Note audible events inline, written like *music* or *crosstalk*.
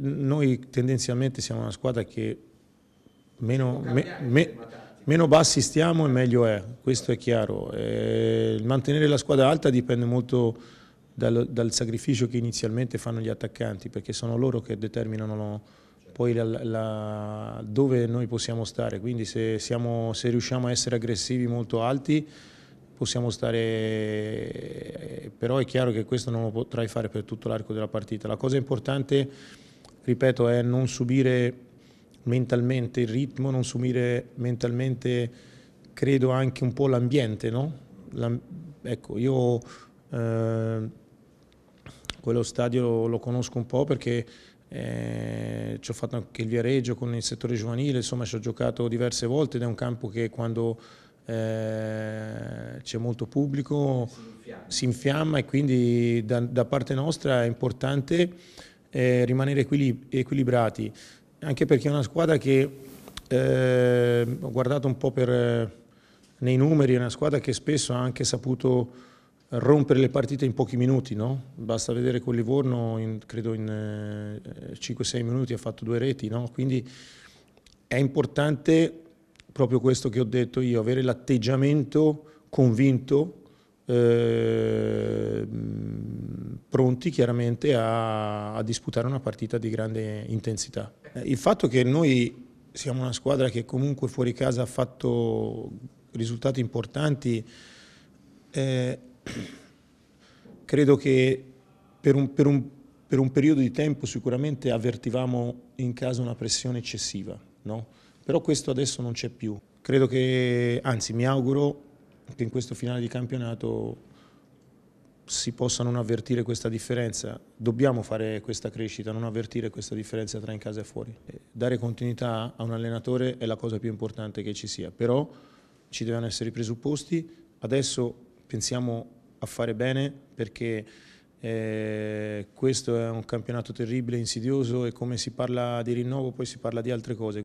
Noi tendenzialmente siamo una squadra che meno, me, me, meno bassi stiamo e meglio è, questo è chiaro. Eh, mantenere la squadra alta dipende molto dal, dal, sacrificio che inizialmente fanno gli attaccanti, perché sono loro che determinano poi la, la, dove noi possiamo stare, quindi se, siamo, se riusciamo a essere aggressivi molto alti possiamo stare, però è chiaro che questo non lo potrai fare per tutto l'arco della partita. La cosa importante ripeto, è non subire mentalmente il ritmo, non subire mentalmente, credo, anche un po' l'ambiente, no? ecco, io eh, quello stadio lo conosco un po' perché eh, ci ho fatto anche il Viareggio con il settore giovanile, insomma ci ho giocato diverse volte ed è un campo che quando eh, c'è molto pubblico si infiamma. si infiamma, e quindi da, da parte nostra è importante eh, rimanere equilibrati, anche perché è una squadra che eh, ho guardato un po' per, nei numeri, è una squadra che spesso ha anche saputo rompere le partite in pochi minuti, no? basta vedere con Livorno, in, credo in eh, 5-6 minuti ha fatto due reti, no? quindi è importante proprio questo che ho detto io, avere l'atteggiamento convinto eh, pronti chiaramente a, a, disputare una partita di grande intensità. Eh, il fatto che noi siamo una squadra che comunque fuori casa ha fatto risultati importanti, eh, *clears throat* credo che per un, per, un, per un, periodo di tempo sicuramente avvertivamo in casa una pressione eccessiva, no? però questo adesso non c'è più. Credo che, anzi mi auguro che in questo finale di campionato si possa non avvertire questa differenza. Dobbiamo fare questa crescita, non avvertire questa differenza tra in casa e fuori. Dare continuità a un allenatore è la cosa più importante che ci sia, però ci devono essere i presupposti. Adesso pensiamo a fare bene perché eh, questo è un campionato terribile, insidioso e come si parla di rinnovo poi si parla di altre cose.